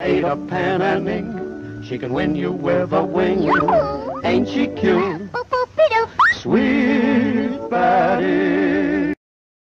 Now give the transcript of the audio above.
Ate a pan Ada Panning, she can win you with a wing. Ain't she cute? Sweet